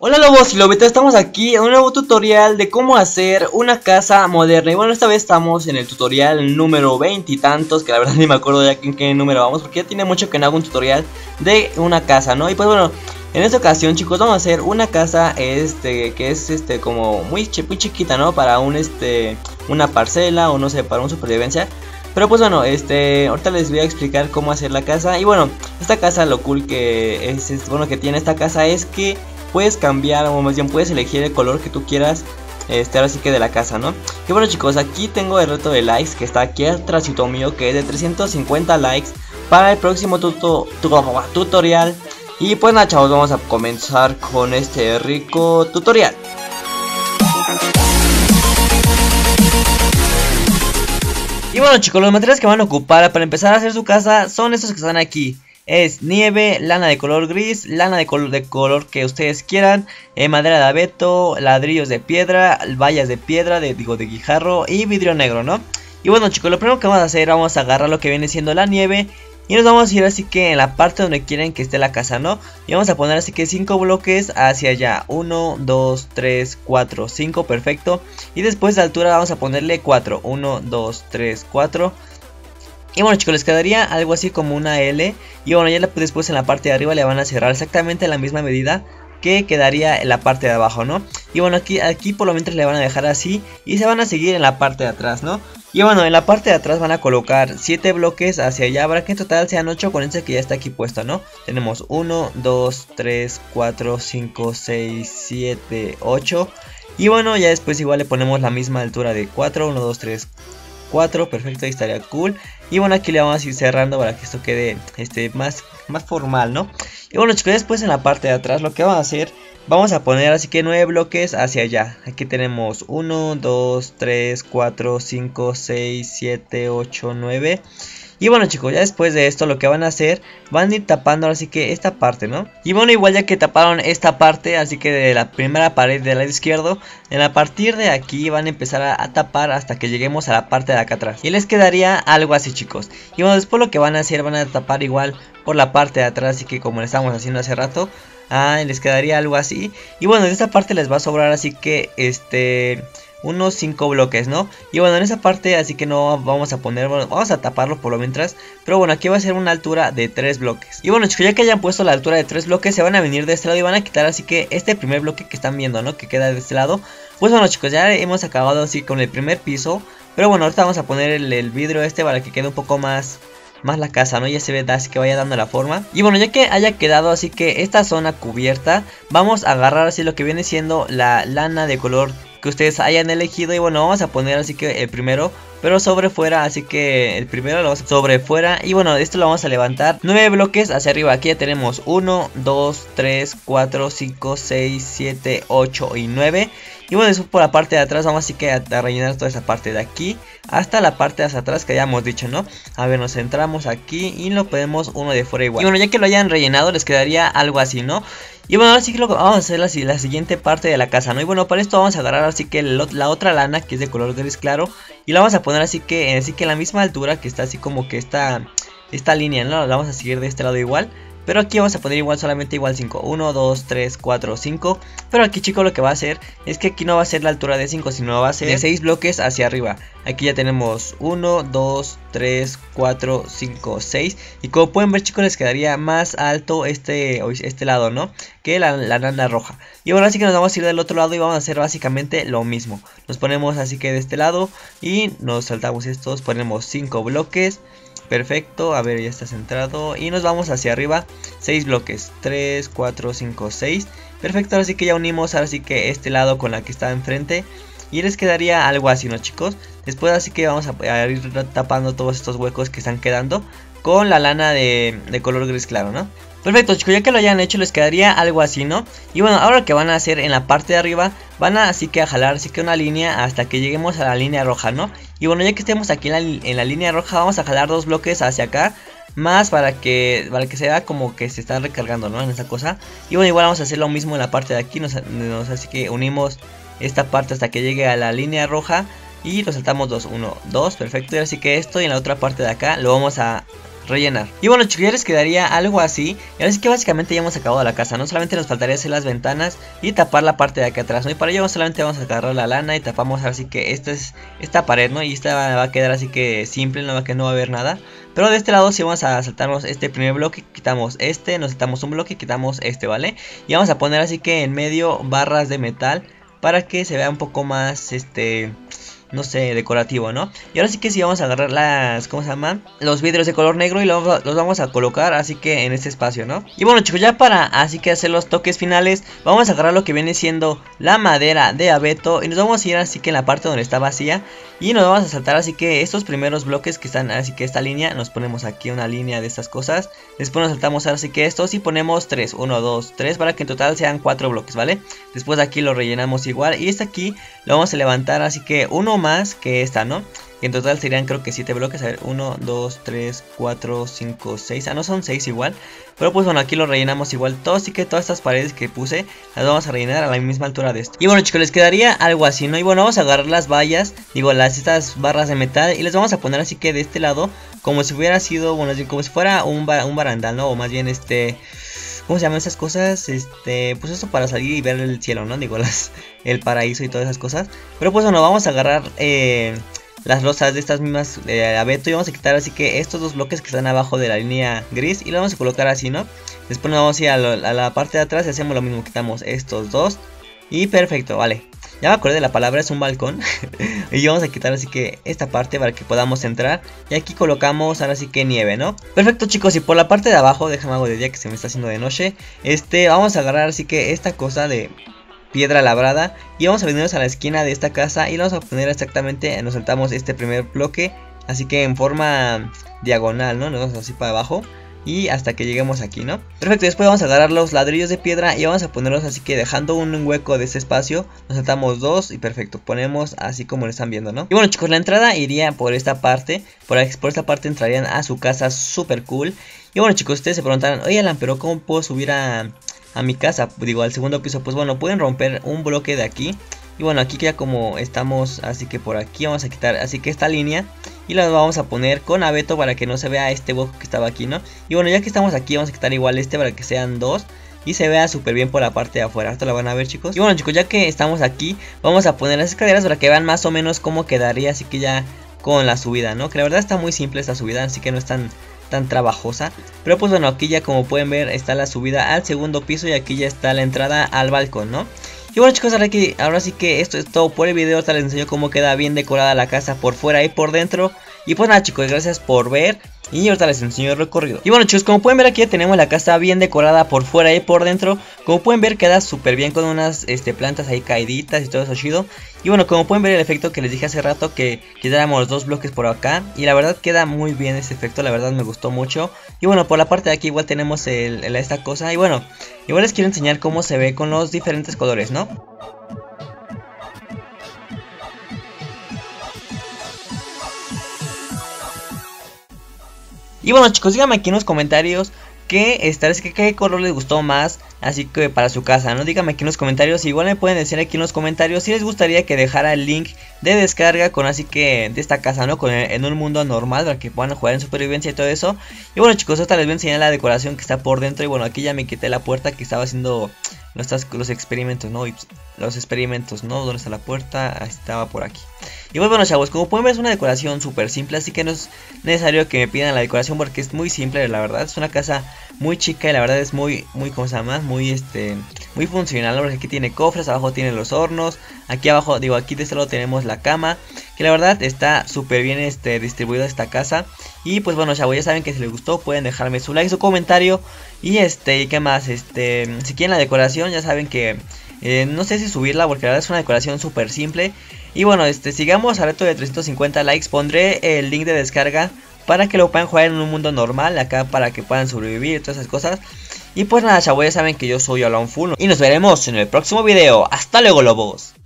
Hola lobos y lobitas, estamos aquí en un nuevo tutorial de cómo hacer una casa moderna Y bueno, esta vez estamos en el tutorial número veintitantos Que la verdad ni me acuerdo ya en qué número vamos Porque ya tiene mucho que no hago un tutorial de una casa, ¿no? Y pues bueno, en esta ocasión chicos vamos a hacer una casa este que es este como muy, chiquita, ¿no? Para un este una parcela o no sé, para un supervivencia pero pues bueno, este, ahorita les voy a explicar cómo hacer la casa. Y bueno, esta casa lo cool que es, bueno que tiene esta casa es que puedes cambiar o más bien puedes elegir el color que tú quieras este, ahora sí que de la casa, ¿no? Y bueno chicos, aquí tengo el reto de likes que está aquí atrás mío que es de 350 likes para el próximo tutorial. Y pues nada chavos, vamos a comenzar con este rico tutorial. Y bueno chicos, los materiales que van a ocupar para empezar a hacer su casa son estos que están aquí es nieve, lana de color gris, lana de color, de color que ustedes quieran, eh, madera de abeto, ladrillos de piedra, vallas de piedra, de, digo de guijarro y vidrio negro, ¿no? Y bueno chicos, lo primero que vamos a hacer, vamos a agarrar lo que viene siendo la nieve y nos vamos a ir así que en la parte donde quieren que esté la casa, ¿no? Y vamos a poner así que 5 bloques hacia allá. 1, 2, 3, 4, 5, perfecto. Y después de altura vamos a ponerle 4. 1, 2, 3, 4. Y bueno chicos, les quedaría algo así como una L. Y bueno, ya después en la parte de arriba le van a cerrar exactamente la misma medida que quedaría en la parte de abajo, ¿no? Y bueno, aquí, aquí por lo menos le van a dejar así y se van a seguir en la parte de atrás, ¿no? Y bueno, en la parte de atrás van a colocar 7 bloques hacia allá para que en total sean 8 con ese que ya está aquí puesto, ¿no? Tenemos 1, 2, 3, 4, 5, 6, 7, 8 y bueno, ya después igual le ponemos la misma altura de 4, 1, 2, 3, 4, perfecto, ahí estaría cool. Y bueno, aquí le vamos a ir cerrando para que esto quede este, más, más formal, ¿no? Y bueno chicos, después en la parte de atrás lo que vamos a hacer, vamos a poner así que 9 bloques hacia allá. Aquí tenemos 1, 2, 3, 4, 5, 6, 7, 8, 9. Y bueno chicos, ya después de esto lo que van a hacer, van a ir tapando así que esta parte, ¿no? Y bueno, igual ya que taparon esta parte, así que de la primera pared del lado izquierdo, en a partir de aquí van a empezar a, tapar hasta que lleguemos a la parte de acá atrás. Y les quedaría algo así chicos. Y bueno, después lo que van a hacer, van a tapar igual por la parte de atrás, así que como le estábamos haciendo hace rato. Ah, les quedaría algo así. Y bueno, de esta parte les va a sobrar así que este unos 5 bloques, ¿no? Y bueno, en esa parte así que no vamos a poner, vamos a taparlo por lo mientras, pero bueno, aquí va a ser una altura de 3 bloques. Y bueno, chicos, ya que hayan puesto la altura de 3 bloques, se van a venir de este lado y van a quitar así que este primer bloque que están viendo, ¿no? Que queda de este lado. Pues bueno, chicos, ya hemos acabado así con el primer piso, pero bueno, ahorita vamos a poner el, vidrio este para que quede un poco más más la casa, ¿no? Ya se ve así que vaya dando la forma. Y bueno, ya que haya quedado así que esta zona cubierta, vamos a agarrar así lo que viene siendo la lana de color que ustedes hayan elegido y bueno vamos a poner así que el primero pero sobre fuera así que el primero lo vamos a sobre fuera. Y bueno esto lo vamos a levantar 9 bloques hacia arriba. Aquí ya tenemos 1 2 3 4 5 6 7 8 y 9 y bueno después por la parte de atrás. Vamos así que a, rellenar toda esa parte de aquí hasta la parte de hacia atrás que ya hemos dicho no a ver nos centramos aquí y lo podemos uno de fuera igual. Y bueno ya que lo hayan rellenado les quedaría algo así no y bueno, ahora sí que lo vamos a hacer la, la, siguiente parte de la casa, ¿no? Y bueno, para esto vamos a agarrar así que la otra lana que es de color gris claro y la vamos a poner así que así que en la misma altura que está así como que esta, esta línea, ¿no? La vamos a seguir de este lado igual. Pero aquí vamos a poner igual solamente igual 5. 1, 2, 3, 4, 5. Pero aquí chicos lo que va a hacer es que aquí no va a ser la altura de 5, sino va a ser de 6 bloques hacia arriba. Aquí ya tenemos 1, 2, 3, 4, 5, 6. Y como pueden ver chicos les quedaría más alto este, este lado, ¿no? Que la, la roja. Y ahora sí que nos vamos a ir del otro lado y vamos a hacer básicamente lo mismo. Nos ponemos así que de este lado y nos saltamos estos, ponemos 5 bloques. Perfecto, a ver, ya está centrado. Y nos vamos hacia arriba. 6 bloques. 3, 4, 5, 6. Perfecto, ahora sí que ya unimos ahora sí que este lado con la que está enfrente. Y les quedaría algo así, ¿no chicos? Después así que vamos a ir tapando todos estos huecos que están quedando. Con la lana de, de color gris claro, ¿no? Perfecto chicos, ya que lo hayan hecho les quedaría algo así, ¿no? Y bueno, ahora que van a hacer en la parte de arriba Van a así que a jalar así que una línea hasta que lleguemos a la línea roja, ¿no? Y bueno, ya que estemos aquí en la, línea roja vamos a jalar dos bloques hacia acá Más para que, para que se vea como que se están recargando, ¿no? En esa cosa Y bueno, igual vamos a hacer lo mismo en la parte de aquí nos, Así que unimos esta parte hasta que llegue a la línea roja Y lo saltamos dos, uno, dos, perfecto Y así que esto y en la otra parte de acá lo vamos a rellenar. Y bueno chicos, ya les quedaría algo así. Y ahora sí que básicamente ya hemos acabado la casa, ¿no? Solamente nos faltaría hacer las ventanas y tapar la parte de acá atrás, ¿no? Y para ello solamente vamos a agarrar la lana y tapamos así que esta es esta pared, ¿no? Y esta va a quedar así que simple, no va, que no va a haber nada. Pero de este lado si vamos a saltarnos este primer bloque, quitamos este, nos saltamos un bloque, quitamos este, ¿vale? Y vamos a poner así que en medio barras de metal para que se vea un poco más, este no sé, decorativo, ¿no? Y ahora sí que sí vamos a agarrar las, ¿cómo se llama? Los vidrios de color negro y los, los, vamos a colocar así que en este espacio, ¿no? Y bueno chicos, ya para así que hacer los toques finales, vamos a agarrar lo que viene siendo la madera de abeto y nos vamos a ir así que en la parte donde está vacía y nos vamos a saltar así que estos primeros bloques que están, así que esta línea, nos ponemos aquí una línea de estas cosas, después nos saltamos así que estos y ponemos 3, 1, 2, 3 para que en total sean 4 bloques, ¿vale? Después de aquí lo rellenamos igual y este aquí lo vamos a levantar así que uno más que esta, ¿no? Y en total serían creo que 7 bloques. A ver, 1, 2, 3, 4, 5, 6. Ah, no son 6 igual. Pero pues bueno, aquí lo rellenamos igual todo. Así que todas estas paredes que puse las vamos a rellenar a la misma altura de esto. Y bueno chicos, les quedaría algo así, ¿no? Y bueno, vamos a agarrar las vallas, digo, las estas barras de metal. Y les vamos a poner así que de este lado, como si hubiera sido, bueno, como si fuera un, un barandal, ¿no? O más bien este... ¿Cómo se llaman esas cosas? Este, pues eso para salir y ver el cielo, ¿no? Digo, las, el paraíso y todas esas cosas. Pero pues bueno, vamos a agarrar eh, las rosas de estas mismas de abeto y vamos a quitar así que estos dos bloques que están abajo de la línea gris y lo vamos a colocar así, ¿no? Después nos vamos a ir a la parte de atrás y hacemos lo mismo, quitamos estos dos y perfecto, vale. Ya me acordé de la palabra, es un balcón. y vamos a quitar así que esta parte para que podamos entrar. Y aquí colocamos ahora sí que nieve, ¿no? Perfecto chicos, y por la parte de abajo, déjame hago de día que se me está haciendo de noche. Este, vamos a agarrar así que esta cosa de piedra labrada. Y vamos a venirnos a la esquina de esta casa y vamos a poner exactamente, nos saltamos este primer bloque. Así que en forma diagonal, ¿no? Nos vamos así para abajo y hasta que lleguemos aquí, ¿no? Perfecto, después vamos a agarrar los ladrillos de piedra y vamos a ponerlos así que dejando un hueco de ese espacio, nos saltamos dos y perfecto, ponemos así como lo están viendo, ¿no? Y bueno chicos, la entrada iría por esta parte, por, por esta parte entrarían a su casa super cool. Y bueno chicos, ustedes se preguntarán, oye Alan, pero ¿cómo puedo subir a, a mi casa? Digo, al segundo piso, pues bueno, pueden romper un bloque de aquí. Y bueno, aquí ya como estamos, así que por aquí vamos a quitar, así que esta línea y la vamos a poner con abeto para que no se vea este hueco que estaba aquí, ¿no? Y bueno, ya que estamos aquí vamos a quitar igual este para que sean dos y se vea súper bien por la parte de afuera. Esto lo van a ver, chicos. Y bueno, chicos, ya que estamos aquí, vamos a poner las escaleras para que vean más o menos cómo quedaría. Así que ya con la subida, ¿no? Que la verdad está muy simple esta subida, así que no es tan, tan trabajosa. Pero pues bueno, aquí ya como pueden ver está la subida al segundo piso y aquí ya está la entrada al balcón, ¿no? Y bueno chicos, ahora, ahora sí que esto es todo por el video, ahorita les enseño cómo queda bien decorada la casa por fuera y por dentro. Y pues nada chicos, gracias por ver y ahorita les enseño el recorrido. Y bueno chicos, como pueden ver aquí ya tenemos la casa bien decorada por fuera y por dentro. Como pueden ver queda súper bien con unas este, plantas ahí caíditas y todo eso chido. Y bueno, como pueden ver el efecto que les dije hace rato que quitáramos dos bloques por acá. Y la verdad queda muy bien ese efecto, la verdad me gustó mucho. Y bueno, por la parte de aquí igual tenemos esta cosa. Y bueno, igual les quiero enseñar cómo se ve con los diferentes colores, ¿no? Y bueno chicos, díganme aquí en los comentarios qué, que, qué color les gustó más, así que para su casa, ¿no? Díganme aquí en los comentarios, igual me pueden decir aquí en los comentarios si les gustaría que dejara el link de descarga con así que de esta casa, ¿no? Con en un mundo normal para que puedan jugar en supervivencia y todo eso. Y bueno chicos, ahorita les voy a enseñar la decoración que está por dentro y bueno, aquí ya me quité la puerta que estaba haciendo los, experimentos, ¿no? Los experimentos, ¿no? ¿Dónde está la puerta? estaba por aquí. Y pues bueno, chavos, como pueden ver es una decoración súper simple, así que no es necesario que me pidan la decoración porque es muy simple, la verdad. Es una casa muy chica y la verdad es muy, muy, ¿cómo se llama? Muy, este, muy funcional, porque aquí tiene cofres, abajo tiene los hornos, aquí abajo, digo, aquí de este lado tenemos la cama, que la verdad está súper bien, este, distribuida esta casa. Y pues bueno, chavos, ya saben que si les gustó pueden dejarme su like, su comentario y este, ¿y qué más? Este, si quieren la decoración, ya saben que eh, no sé si subirla porque la verdad es una decoración súper simple. Y bueno, este, sigamos al reto de 350 likes. Pondré el link de descarga para que lo puedan jugar en un mundo normal. Acá para que puedan sobrevivir y todas esas cosas. Y pues nada, chavos, ya saben que yo soy Alon Full. Y nos veremos en el próximo video. Hasta luego, lobos.